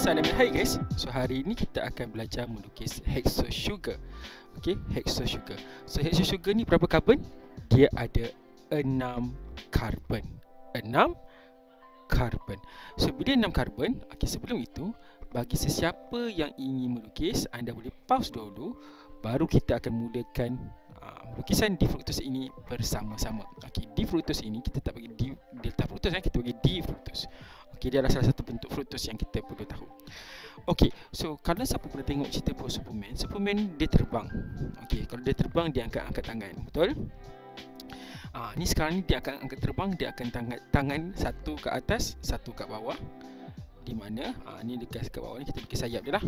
Salam hai guys. So hari ini kita akan belajar melukis hexo sugar. Okey, hexo sugar. So hexo sugar ni berapa karbon? Dia ada 6 karbon. 6 karbon. So bila 6 karbon, okey sebelum itu bagi sesiapa yang ingin melukis, anda boleh pause dulu baru kita akan mulakan uh, lukisan di fructose ini bersama-sama. Okey, di fructose ini kita tak bagi di delta fructose eh, kita bagi di fructose. Okey, dia adalah salah satu bentuk fructose yang kita perlu tahu. Okey, so kalau siapa pernah tengok cerita Power Superman, Superman dia terbang. Okey, kalau dia terbang dia akan angkat tangan, betul? Ah, ni sekarang ni dia akan angkat terbang, dia akan tangan tangan satu ke atas, satu kat bawah. Di mana? Ah, ni dekat kat bawah ni kita bikin sayap dia lah.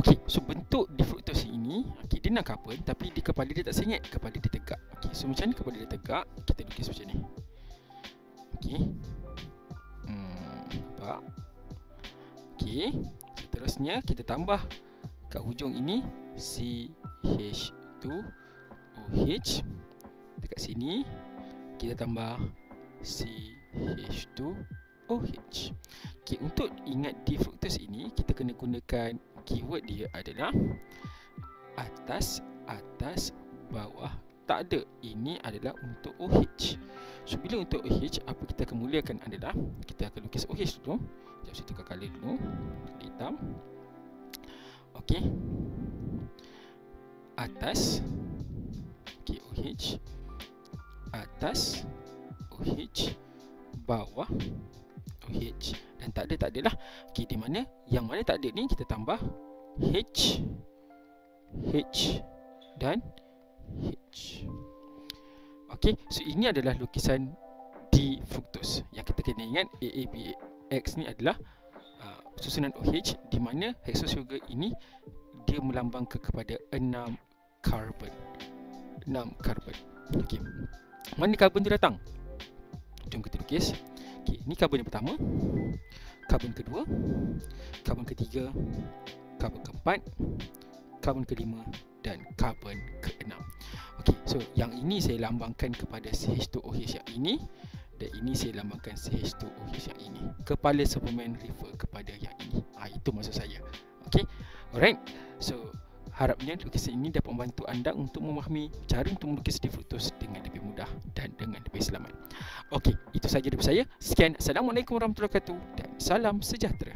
Okey, so bentuk di fructose ini, okey dia nak carbon tapi di kepala dia tak sengit, kepala dia tegak. Okey, so macam ni kepala dia tegak, kita lukis macam ni. Okey. Nampak? Okey. Seterusnya kita tambah kat hujung ini CH2OH. Dekat sini kita tambah CH2OH. Okey, untuk ingat di fructose ini kita kena gunakan keyword dia adalah atas atas bawah tak ada ini adalah untuk OH so bila untuk OH apa kita akan mulakan adalah kita akan lukis OH dulu. Jap saya tukar color dulu. Hitam. Ok. Atas. Ok OH atas. OH bawah. OH dan tak ada tak adalah ok di mana? Yang mana tak ada ni kita tambah H. H. Dan H. Okey, so ini adalah lukisan di fructose. Yang kita kena ingat AABX ni adalah uh, susunan OH di mana hexosugar ini dia melambang ke kepada 6 karbon. 6 karbon. Okey. Mana karbon tu datang? Jom kita lukis. Okey, ni karbon yang pertama. Karbon kedua. Karbon ketiga. Karbon keempat. Karbon kelima dan karbon ke-6. Okey, so yang ini saya lambangkan kepada CH2OH yang ini dan ini saya lambangkan CH2OH yang ini. Kepala Superman refer kepada yang ini. Ha, itu maksud saya. Okey. Alright. So harapnya lukisan ini dapat membantu anda untuk memahami cara untuk melukis di dengan lebih mudah dan dengan lebih selamat. Okey, itu saja dari saya. Sekian. Assalamualaikum warahmatullahi wabarakatuh dan salam sejahtera.